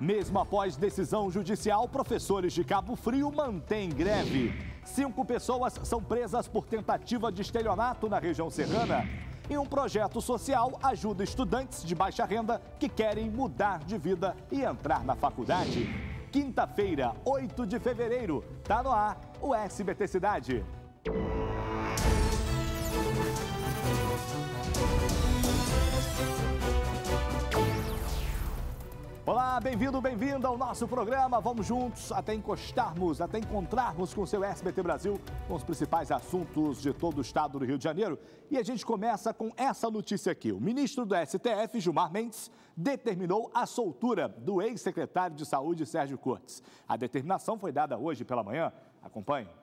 Mesmo após decisão judicial, professores de Cabo Frio mantêm greve. Cinco pessoas são presas por tentativa de estelionato na região serrana. E um projeto social ajuda estudantes de baixa renda que querem mudar de vida e entrar na faculdade. Quinta-feira, 8 de fevereiro, tá no ar o SBT Cidade. Olá, bem-vindo, bem-vinda ao nosso programa. Vamos juntos até encostarmos, até encontrarmos com o seu SBT Brasil, com os principais assuntos de todo o estado do Rio de Janeiro. E a gente começa com essa notícia aqui. O ministro do STF, Gilmar Mendes, determinou a soltura do ex-secretário de Saúde, Sérgio Cortes. A determinação foi dada hoje pela manhã. Acompanhe.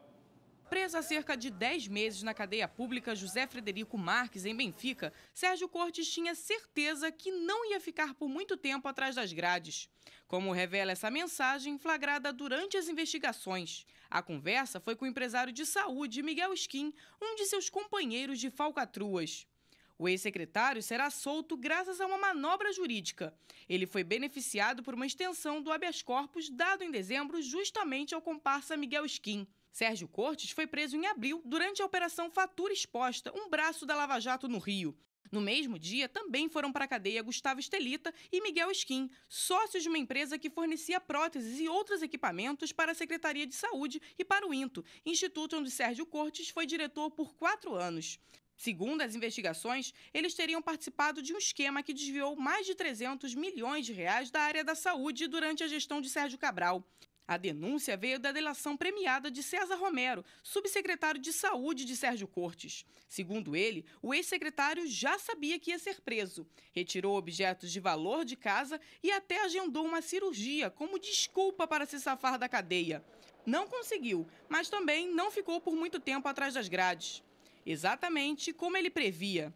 Preso há cerca de 10 meses na cadeia pública José Frederico Marques, em Benfica, Sérgio Cortes tinha certeza que não ia ficar por muito tempo atrás das grades. Como revela essa mensagem flagrada durante as investigações. A conversa foi com o empresário de saúde Miguel Skin, um de seus companheiros de falcatruas. O ex-secretário será solto graças a uma manobra jurídica. Ele foi beneficiado por uma extensão do habeas corpus dado em dezembro justamente ao comparsa Miguel Skin. Sérgio Cortes foi preso em abril durante a Operação Fatura Exposta, um braço da Lava Jato no Rio. No mesmo dia, também foram para a cadeia Gustavo Estelita e Miguel Skin, sócios de uma empresa que fornecia próteses e outros equipamentos para a Secretaria de Saúde e para o INTO, instituto onde Sérgio Cortes foi diretor por quatro anos. Segundo as investigações, eles teriam participado de um esquema que desviou mais de 300 milhões de reais da área da saúde durante a gestão de Sérgio Cabral. A denúncia veio da delação premiada de César Romero, subsecretário de Saúde de Sérgio Cortes. Segundo ele, o ex-secretário já sabia que ia ser preso, retirou objetos de valor de casa e até agendou uma cirurgia como desculpa para se safar da cadeia. Não conseguiu, mas também não ficou por muito tempo atrás das grades. Exatamente como ele previa.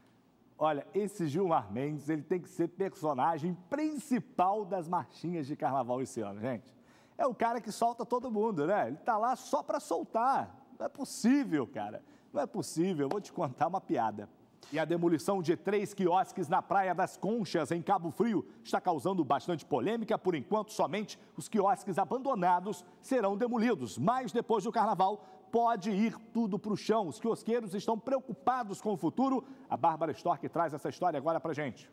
Olha, esse Gilmar Mendes, ele tem que ser personagem principal das marchinhas de carnaval esse ano, gente é o cara que solta todo mundo, né? Ele tá lá só para soltar. Não é possível, cara. Não é possível. Eu vou te contar uma piada. E a demolição de três quiosques na Praia das Conchas, em Cabo Frio, está causando bastante polêmica. Por enquanto, somente os quiosques abandonados serão demolidos. Mas depois do carnaval, pode ir tudo para o chão. Os quiosqueiros estão preocupados com o futuro. A Bárbara Stork traz essa história agora para gente.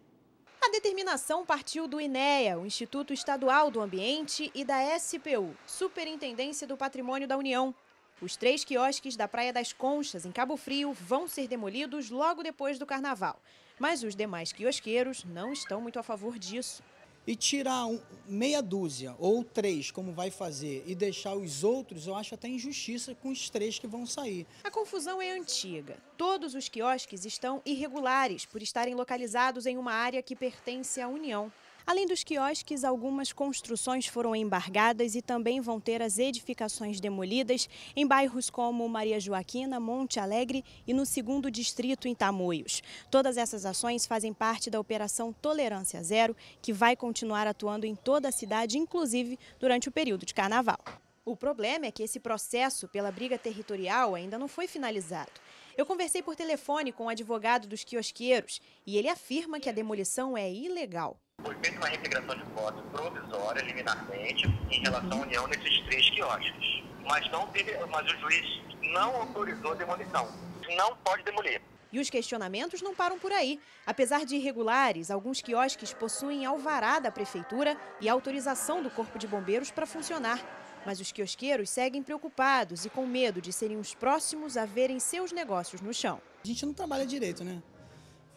Determinação partiu do INEA, o Instituto Estadual do Ambiente, e da SPU, Superintendência do Patrimônio da União. Os três quiosques da Praia das Conchas, em Cabo Frio, vão ser demolidos logo depois do carnaval. Mas os demais quiosqueiros não estão muito a favor disso e tirar um, meia dúzia ou três, como vai fazer, e deixar os outros, eu acho até injustiça com os três que vão sair. A confusão é antiga. Todos os quiosques estão irregulares por estarem localizados em uma área que pertence à União. Além dos quiosques, algumas construções foram embargadas e também vão ter as edificações demolidas em bairros como Maria Joaquina, Monte Alegre e no segundo distrito em Tamoios. Todas essas ações fazem parte da Operação Tolerância Zero, que vai continuar atuando em toda a cidade, inclusive durante o período de carnaval. O problema é que esse processo pela briga territorial ainda não foi finalizado. Eu conversei por telefone com o um advogado dos quiosqueiros e ele afirma que a demolição é ilegal. Foi feita uma reintegração de votos provisória, liminarmente, em relação à união desses três quiosques. Mas, não teve, mas o juiz não autorizou a demolição. Não pode demolir. E os questionamentos não param por aí. Apesar de irregulares, alguns quiosques possuem alvará da prefeitura e autorização do Corpo de Bombeiros para funcionar. Mas os quiosqueiros seguem preocupados e com medo de serem os próximos a verem seus negócios no chão. A gente não trabalha direito, né?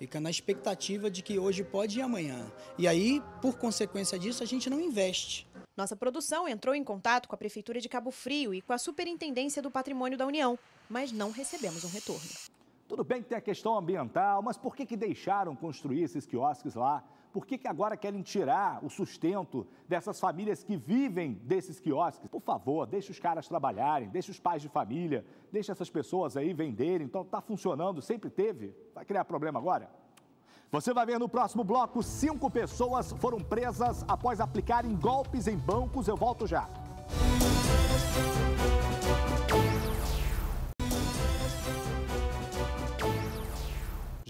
Fica na expectativa de que hoje pode ir amanhã. E aí, por consequência disso, a gente não investe. Nossa produção entrou em contato com a Prefeitura de Cabo Frio e com a Superintendência do Patrimônio da União, mas não recebemos um retorno. Tudo bem que tem a questão ambiental, mas por que, que deixaram construir esses quiosques lá? Por que, que agora querem tirar o sustento dessas famílias que vivem desses quiosques? Por favor, deixe os caras trabalharem, deixe os pais de família, deixe essas pessoas aí venderem. Então, está funcionando, sempre teve. Vai criar problema agora? Você vai ver no próximo bloco: cinco pessoas foram presas após aplicarem golpes em bancos. Eu volto já.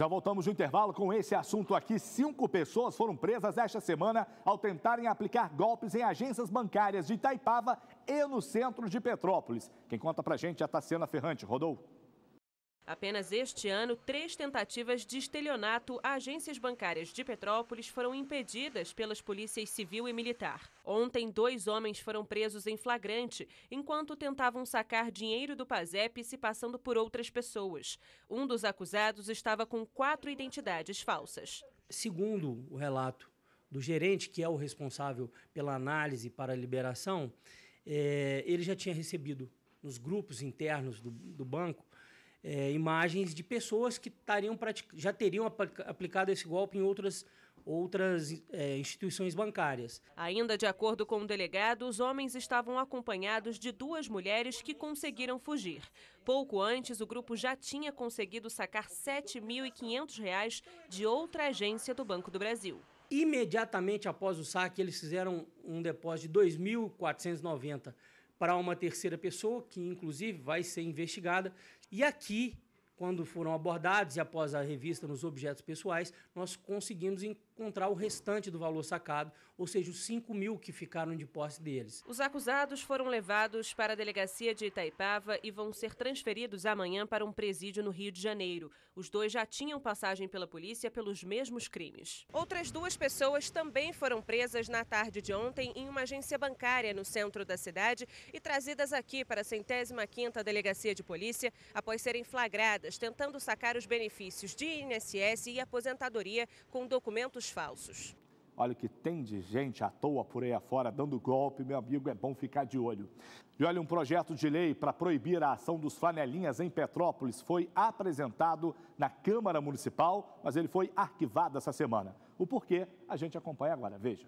Já voltamos do intervalo com esse assunto aqui. Cinco pessoas foram presas esta semana ao tentarem aplicar golpes em agências bancárias de Itaipava e no centro de Petrópolis. Quem conta pra gente é a Tassiana Ferrante. Rodou. Apenas este ano, três tentativas de estelionato a agências bancárias de Petrópolis foram impedidas pelas polícias civil e militar. Ontem, dois homens foram presos em flagrante enquanto tentavam sacar dinheiro do PASEP se passando por outras pessoas. Um dos acusados estava com quatro identidades falsas. Segundo o relato do gerente, que é o responsável pela análise para a liberação, é, ele já tinha recebido nos grupos internos do, do banco é, imagens de pessoas que tariam já teriam aplicado esse golpe em outras outras é, instituições bancárias. Ainda de acordo com o delegado, os homens estavam acompanhados de duas mulheres que conseguiram fugir. Pouco antes, o grupo já tinha conseguido sacar R$ 7.500 de outra agência do Banco do Brasil. Imediatamente após o saque, eles fizeram um depósito de 2.490 para uma terceira pessoa, que inclusive vai ser investigada. E aqui, quando foram abordados e após a revista nos objetos pessoais, nós conseguimos encontrar o restante do valor sacado, ou seja, os 5 mil que ficaram de posse deles. Os acusados foram levados para a delegacia de Itaipava e vão ser transferidos amanhã para um presídio no Rio de Janeiro. Os dois já tinham passagem pela polícia pelos mesmos crimes. Outras duas pessoas também foram presas na tarde de ontem em uma agência bancária no centro da cidade e trazidas aqui para a centésima quinta delegacia de polícia após serem flagradas tentando sacar os benefícios de INSS e aposentadoria com documentos falsos. Olha o que tem de gente à toa por aí afora dando golpe, meu amigo, é bom ficar de olho. E olha, um projeto de lei para proibir a ação dos flanelinhas em Petrópolis foi apresentado na Câmara Municipal, mas ele foi arquivado essa semana. O porquê a gente acompanha agora, veja.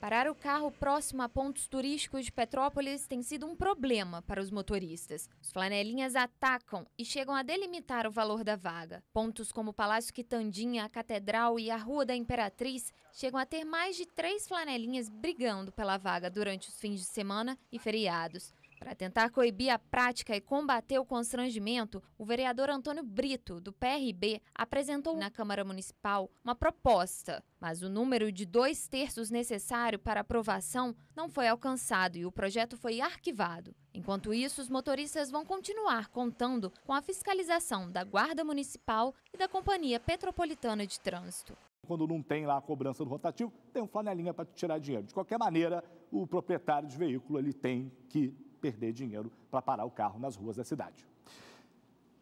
Parar o carro próximo a pontos turísticos de Petrópolis tem sido um problema para os motoristas. Os flanelinhas atacam e chegam a delimitar o valor da vaga. Pontos como o Palácio Quitandinha, a Catedral e a Rua da Imperatriz chegam a ter mais de três flanelinhas brigando pela vaga durante os fins de semana e feriados. Para tentar coibir a prática e combater o constrangimento, o vereador Antônio Brito, do PRB, apresentou na Câmara Municipal uma proposta, mas o número de dois terços necessário para aprovação não foi alcançado e o projeto foi arquivado. Enquanto isso, os motoristas vão continuar contando com a fiscalização da Guarda Municipal e da Companhia Petropolitana de Trânsito quando não tem lá a cobrança do rotativo, tem um flanelinha para tirar dinheiro. De qualquer maneira, o proprietário de veículo ele tem que perder dinheiro para parar o carro nas ruas da cidade.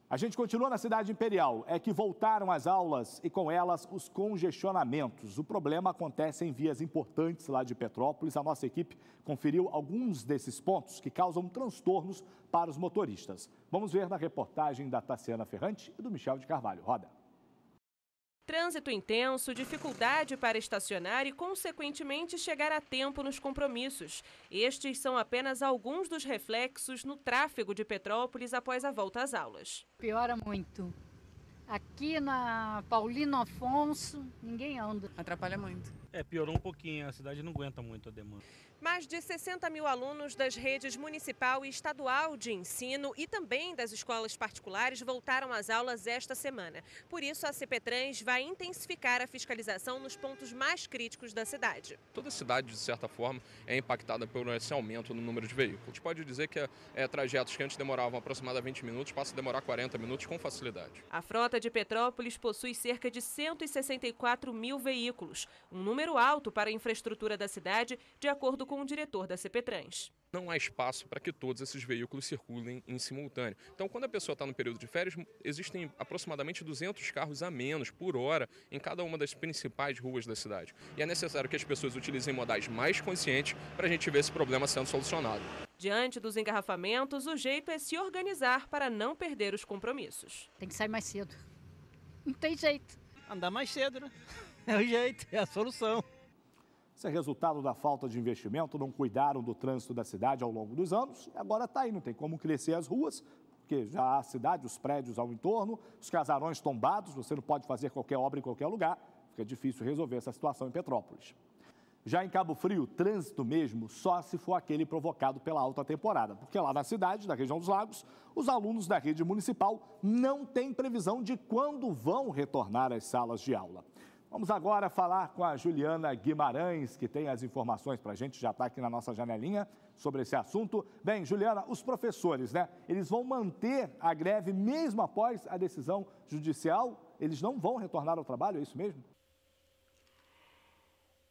A gente continua na cidade imperial. É que voltaram as aulas e com elas os congestionamentos. O problema acontece em vias importantes lá de Petrópolis. A nossa equipe conferiu alguns desses pontos que causam transtornos para os motoristas. Vamos ver na reportagem da Tassiana Ferrante e do Michel de Carvalho. Roda. Trânsito intenso, dificuldade para estacionar e, consequentemente, chegar a tempo nos compromissos. Estes são apenas alguns dos reflexos no tráfego de Petrópolis após a volta às aulas. Piora muito. Aqui na Paulino Afonso, ninguém anda. Atrapalha muito. É, piorou um pouquinho, a cidade não aguenta muito a demanda. Mais de 60 mil alunos das redes municipal e estadual de ensino e também das escolas particulares voltaram às aulas esta semana. Por isso, a CPTrans vai intensificar a fiscalização nos pontos mais críticos da cidade. Toda a cidade, de certa forma, é impactada por esse aumento no número de veículos. A gente pode dizer que é, é, trajetos que antes demoravam aproximadamente 20 minutos passam a demorar 40 minutos com facilidade. A frota de Petrópolis possui cerca de 164 mil veículos, um número alto para a infraestrutura da cidade, de acordo com o diretor da CPTrans não há espaço para que todos esses veículos circulem em simultâneo. Então, quando a pessoa está no período de férias, existem aproximadamente 200 carros a menos por hora em cada uma das principais ruas da cidade. E é necessário que as pessoas utilizem modais mais conscientes para a gente ver esse problema sendo solucionado. Diante dos engarrafamentos, o jeito é se organizar para não perder os compromissos. Tem que sair mais cedo. Não tem jeito. Andar mais cedo, né? É o jeito, é a solução. Isso é resultado da falta de investimento, não cuidaram do trânsito da cidade ao longo dos anos, agora está aí, não tem como crescer as ruas, porque já a cidade, os prédios ao entorno, os casarões tombados, você não pode fazer qualquer obra em qualquer lugar, fica difícil resolver essa situação em Petrópolis. Já em Cabo Frio, trânsito mesmo só se for aquele provocado pela alta temporada, porque lá na cidade, na região dos lagos, os alunos da rede municipal não têm previsão de quando vão retornar às salas de aula. Vamos agora falar com a Juliana Guimarães, que tem as informações para a gente, já está aqui na nossa janelinha sobre esse assunto. Bem, Juliana, os professores, né? Eles vão manter a greve mesmo após a decisão judicial? Eles não vão retornar ao trabalho, é isso mesmo?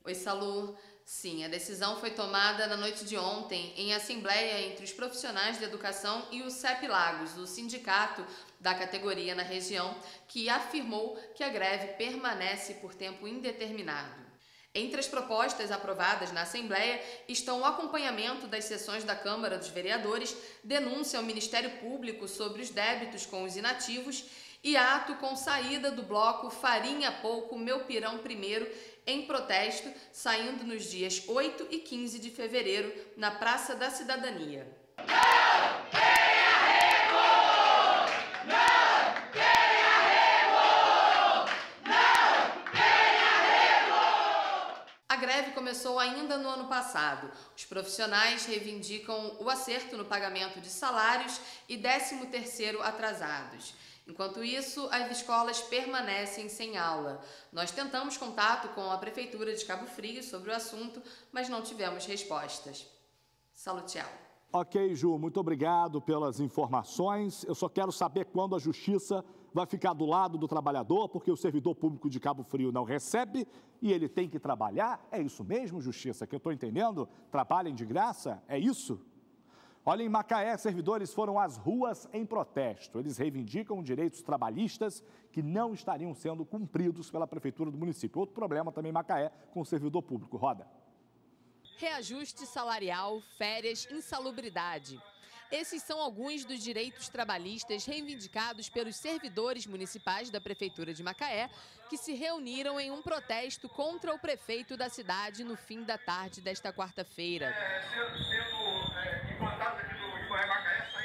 Oi, Salu. Sim, a decisão foi tomada na noite de ontem em assembleia entre os profissionais de educação e o CEP Lagos, o sindicato da categoria na região, que afirmou que a greve permanece por tempo indeterminado. Entre as propostas aprovadas na Assembleia estão o acompanhamento das sessões da Câmara dos Vereadores, denúncia ao Ministério Público sobre os débitos com os inativos e ato com saída do bloco Farinha Pouco, Meu Pirão Primeiro, em protesto, saindo nos dias 8 e 15 de fevereiro na Praça da Cidadania. Não! Não! Não! A greve começou ainda no ano passado. Os profissionais reivindicam o acerto no pagamento de salários e 13º atrasados. Enquanto isso, as escolas permanecem sem aula. Nós tentamos contato com a Prefeitura de Cabo Frio sobre o assunto, mas não tivemos respostas. Salutial. Ok, Ju, muito obrigado pelas informações. Eu só quero saber quando a Justiça vai ficar do lado do trabalhador, porque o servidor público de Cabo Frio não recebe e ele tem que trabalhar. É isso mesmo, Justiça, que eu estou entendendo? Trabalhem de graça? É isso? Olha, em Macaé, servidores foram às ruas em protesto. Eles reivindicam direitos trabalhistas que não estariam sendo cumpridos pela prefeitura do município. Outro problema também em Macaé com o servidor público. Roda. Reajuste salarial, férias, insalubridade. Esses são alguns dos direitos trabalhistas reivindicados pelos servidores municipais da Prefeitura de Macaé, que se reuniram em um protesto contra o prefeito da cidade no fim da tarde desta quarta-feira. É, sendo, sendo, é,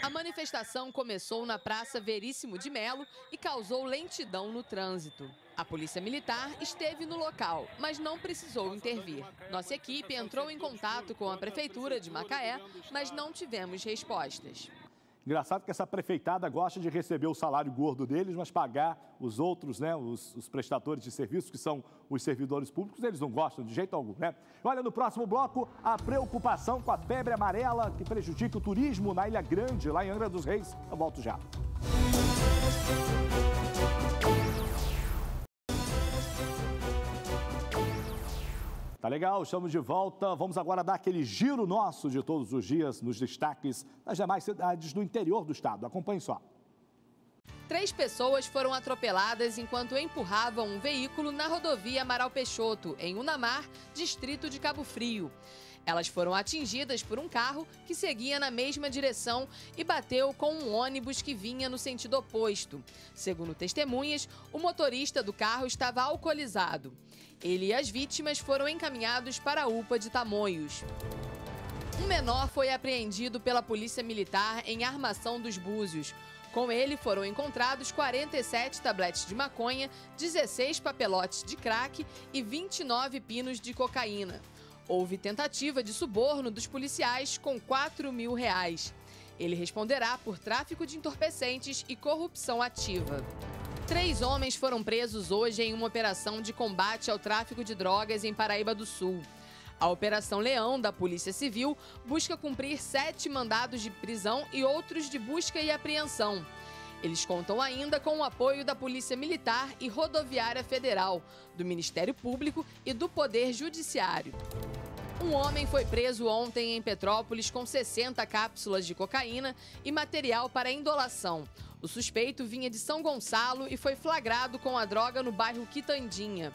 a manifestação começou na Praça Veríssimo de Melo e causou lentidão no trânsito. A Polícia Militar esteve no local, mas não precisou intervir. Nossa equipe entrou em contato com a Prefeitura de Macaé, mas não tivemos respostas. Engraçado que essa prefeitada gosta de receber o salário gordo deles, mas pagar os outros, né, os, os, prestadores de serviços, que são os servidores públicos, eles não gostam de jeito algum, né? Olha, no próximo bloco, a preocupação com a febre amarela que prejudica o turismo na Ilha Grande, lá em Angra dos Reis. Eu volto já. Tá legal, estamos de volta. Vamos agora dar aquele giro nosso de todos os dias nos destaques das demais cidades do interior do estado. Acompanhe só. Três pessoas foram atropeladas enquanto empurravam um veículo na rodovia Amaral Peixoto, em Unamar, distrito de Cabo Frio. Elas foram atingidas por um carro que seguia na mesma direção e bateu com um ônibus que vinha no sentido oposto. Segundo testemunhas, o motorista do carro estava alcoolizado. Ele e as vítimas foram encaminhados para a UPA de Tamoios. Um menor foi apreendido pela Polícia Militar em Armação dos Búzios. Com ele foram encontrados 47 tabletes de maconha, 16 papelotes de crack e 29 pinos de cocaína. Houve tentativa de suborno dos policiais com 4 mil reais. Ele responderá por tráfico de entorpecentes e corrupção ativa. Três homens foram presos hoje em uma operação de combate ao tráfico de drogas em Paraíba do Sul. A Operação Leão, da Polícia Civil, busca cumprir sete mandados de prisão e outros de busca e apreensão. Eles contam ainda com o apoio da Polícia Militar e Rodoviária Federal, do Ministério Público e do Poder Judiciário. Um homem foi preso ontem em Petrópolis com 60 cápsulas de cocaína e material para indolação. O suspeito vinha de São Gonçalo e foi flagrado com a droga no bairro Quitandinha.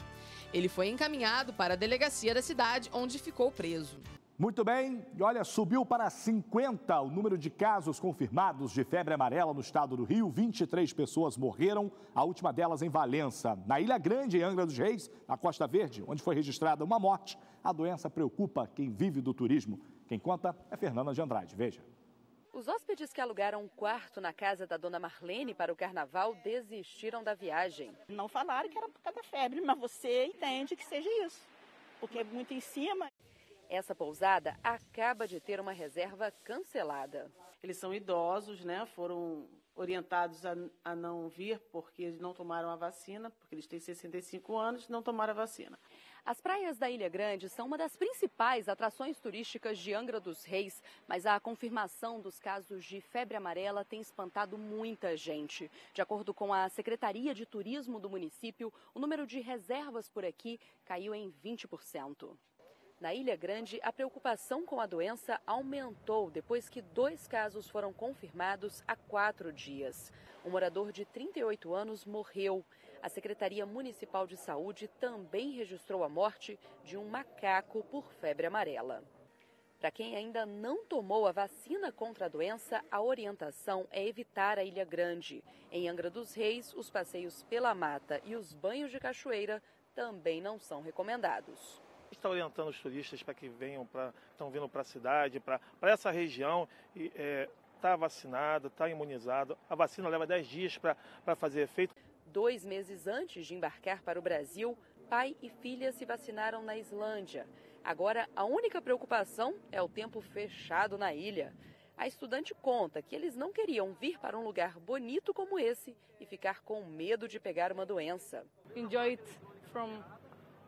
Ele foi encaminhado para a delegacia da cidade, onde ficou preso. Muito bem, e olha, subiu para 50 o número de casos confirmados de febre amarela no estado do Rio. 23 pessoas morreram, a última delas em Valença. Na Ilha Grande, em Angra dos Reis, na Costa Verde, onde foi registrada uma morte, a doença preocupa quem vive do turismo. Quem conta é Fernanda de Andrade. Veja. Os hóspedes que alugaram um quarto na casa da dona Marlene para o carnaval desistiram da viagem. Não falaram que era por causa da febre, mas você entende que seja isso. porque é muito em cima. Essa pousada acaba de ter uma reserva cancelada. Eles são idosos, né? Foram orientados a, a não vir porque eles não tomaram a vacina, porque eles têm 65 anos e não tomaram a vacina. As praias da Ilha Grande são uma das principais atrações turísticas de Angra dos Reis, mas a confirmação dos casos de febre amarela tem espantado muita gente. De acordo com a Secretaria de Turismo do município, o número de reservas por aqui caiu em 20%. Na Ilha Grande, a preocupação com a doença aumentou depois que dois casos foram confirmados há quatro dias. Um morador de 38 anos morreu. A Secretaria Municipal de Saúde também registrou a morte de um macaco por febre amarela. Para quem ainda não tomou a vacina contra a doença, a orientação é evitar a Ilha Grande. Em Angra dos Reis, os passeios pela mata e os banhos de cachoeira também não são recomendados está orientando os turistas para que venham para estão vindo para a cidade, para essa região e é, está vacinado, está imunizado. A vacina leva 10 dias para fazer efeito. Dois meses antes de embarcar para o Brasil, pai e filha se vacinaram na Islândia. Agora, a única preocupação é o tempo fechado na ilha. A estudante conta que eles não queriam vir para um lugar bonito como esse e ficar com medo de pegar uma doença. Enjoy it from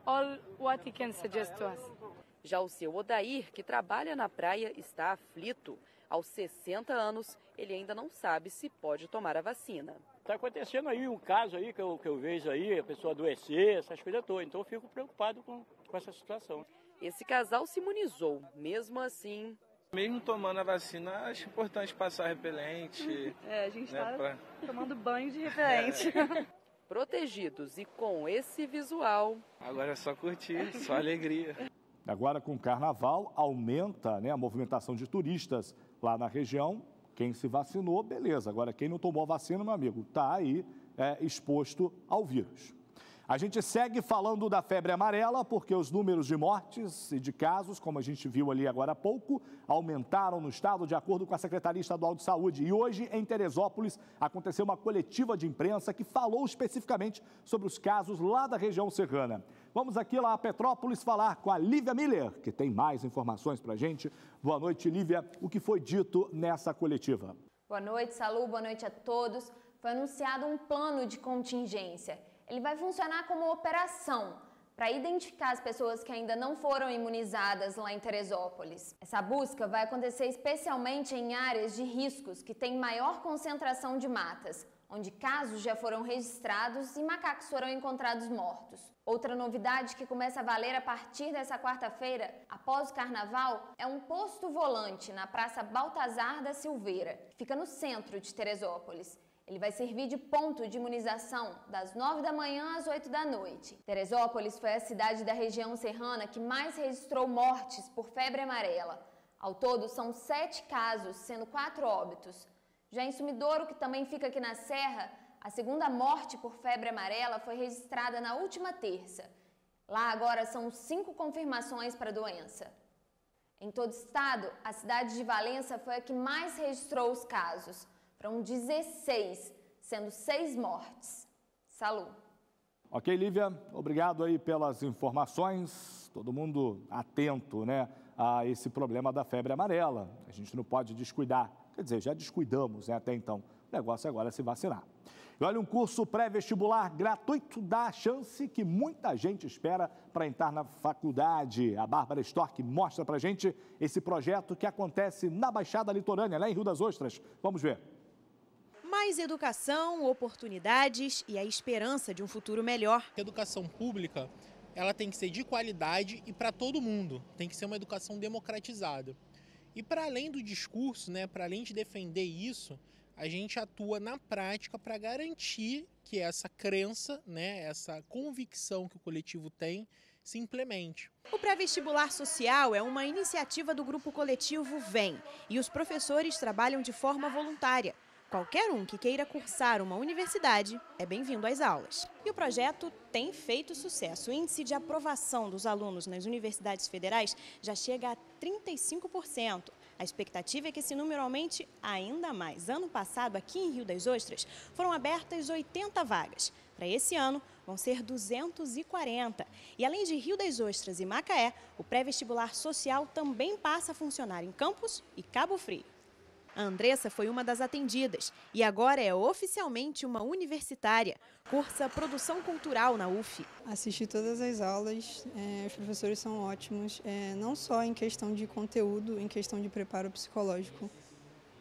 all what he can suggest to us. Já o seu Odair, que trabalha na praia, está aflito. Aos 60 anos, ele ainda não sabe se pode tomar a vacina. Está acontecendo aí um caso aí que eu, que eu vejo aí, a pessoa adoecer, essas coisas todas. Então eu fico preocupado com, com essa situação. Esse casal se imunizou, mesmo assim. Mesmo tomando a vacina, acho importante passar repelente. É, a gente está né, pra... tomando banho de repelente. É. Protegidos e com esse visual. Agora é só curtir, só alegria. Agora, com o carnaval, aumenta né, a movimentação de turistas lá na região. Quem se vacinou, beleza. Agora, quem não tomou a vacina, meu amigo, está aí é, exposto ao vírus. A gente segue falando da febre amarela porque os números de mortes e de casos, como a gente viu ali agora há pouco, aumentaram no estado de acordo com a Secretaria Estadual de Saúde. E hoje, em Teresópolis, aconteceu uma coletiva de imprensa que falou especificamente sobre os casos lá da região serrana. Vamos aqui lá a Petrópolis falar com a Lívia Miller, que tem mais informações para a gente. Boa noite, Lívia. O que foi dito nessa coletiva? Boa noite, Salu. Boa noite a todos. Foi anunciado um plano de contingência ele vai funcionar como operação para identificar as pessoas que ainda não foram imunizadas lá em Teresópolis. Essa busca vai acontecer especialmente em áreas de riscos que têm maior concentração de matas, onde casos já foram registrados e macacos foram encontrados mortos. Outra novidade que começa a valer a partir dessa quarta-feira, após o carnaval, é um posto volante na Praça Baltazar da Silveira, que fica no centro de Teresópolis. Ele vai servir de ponto de imunização das 9 da manhã às 8 da noite. Teresópolis foi a cidade da região serrana que mais registrou mortes por febre amarela. Ao todo, são sete casos, sendo quatro óbitos. Já em Sumidouro, que também fica aqui na Serra, a segunda morte por febre amarela foi registrada na última terça. Lá agora são cinco confirmações para a doença. Em todo o estado, a cidade de Valença foi a que mais registrou os casos foram 16, sendo seis mortes. Salu. Ok, Lívia, obrigado aí pelas informações. Todo mundo atento, né, a esse problema da febre amarela. A gente não pode descuidar. Quer dizer, já descuidamos né, até então. O negócio agora é se vacinar. E olha, um curso pré-vestibular gratuito dá a chance que muita gente espera para entrar na faculdade. A Bárbara Stork mostra para gente esse projeto que acontece na Baixada Litorânea, lá em Rio das Ostras. Vamos ver. Mais educação, oportunidades e a esperança de um futuro melhor. A educação pública ela tem que ser de qualidade e para todo mundo. Tem que ser uma educação democratizada. E para além do discurso, né, para além de defender isso, a gente atua na prática para garantir que essa crença, né, essa convicção que o coletivo tem, se implemente. O pré-vestibular social é uma iniciativa do grupo coletivo Vem e os professores trabalham de forma voluntária. Qualquer um que queira cursar uma universidade é bem-vindo às aulas. E o projeto tem feito sucesso. O índice de aprovação dos alunos nas universidades federais já chega a 35%. A expectativa é que esse número aumente ainda mais. Ano passado, aqui em Rio das Ostras, foram abertas 80 vagas. Para esse ano, vão ser 240. E além de Rio das Ostras e Macaé, o pré-vestibular social também passa a funcionar em Campos e Cabo Frio. A Andressa foi uma das atendidas e agora é oficialmente uma universitária. Cursa Produção Cultural na UF. Assisti todas as aulas, é, os professores são ótimos, é, não só em questão de conteúdo, em questão de preparo psicológico.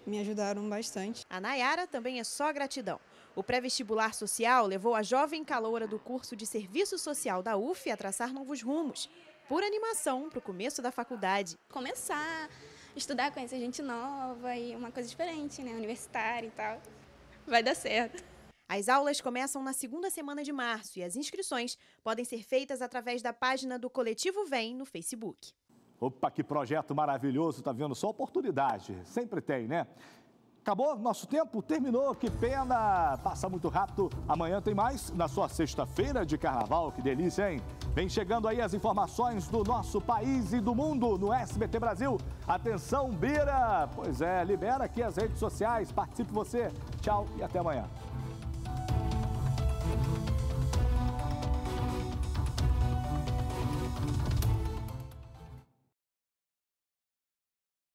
Me ajudaram bastante. A Nayara também é só gratidão. O pré-vestibular social levou a jovem caloura do curso de Serviço Social da UF a traçar novos rumos. Por animação para o começo da faculdade. Começar estudar, conhecer gente nova e uma coisa diferente, né? Universitária e tal. Vai dar certo. As aulas começam na segunda semana de março e as inscrições podem ser feitas através da página do Coletivo Vem no Facebook. Opa, que projeto maravilhoso, tá vendo? Só oportunidade, sempre tem, né? Acabou nosso tempo? Terminou, que pena! Passa muito rápido. Amanhã tem mais na sua sexta-feira de carnaval. Que delícia, hein? Vem chegando aí as informações do nosso país e do mundo no SBT Brasil. Atenção, Bira! Pois é, libera aqui as redes sociais. Participe você. Tchau e até amanhã.